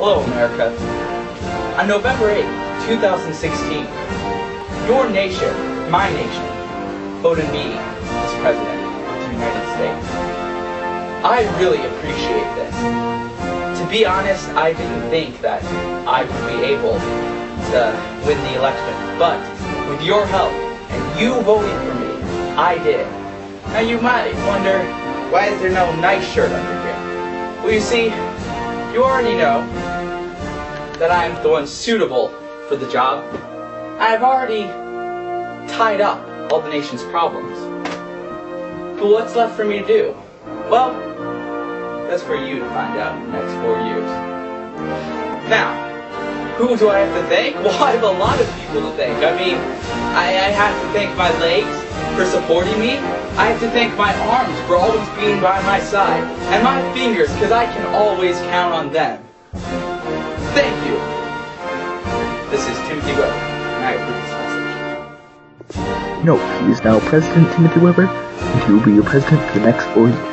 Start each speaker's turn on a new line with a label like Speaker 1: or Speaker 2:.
Speaker 1: Hello, America. On November 8, 2016, your nation, my nation, voted me as President of the United States. I really appreciate this. To be honest, I didn't think that I would be able to win the election, but with your help and you voting for me, I did. Now you might wonder, why is there no nice shirt under here? Well, you see, you already know that I am the one suitable for the job. I have already tied up all the nation's problems. But what's left for me to do? Well, that's for you to find out in the next four years. Now, who do I have to thank? Well, I have a lot of people to thank. I mean, I, I have to thank my legs for supporting me. I have to thank my arms for always being by my side. And my fingers, because I can always count on them. Thank you. This is Timothy Weber, and I approve this message.
Speaker 2: Note, he is now President Timothy Weber, and he will be your president for the next four years.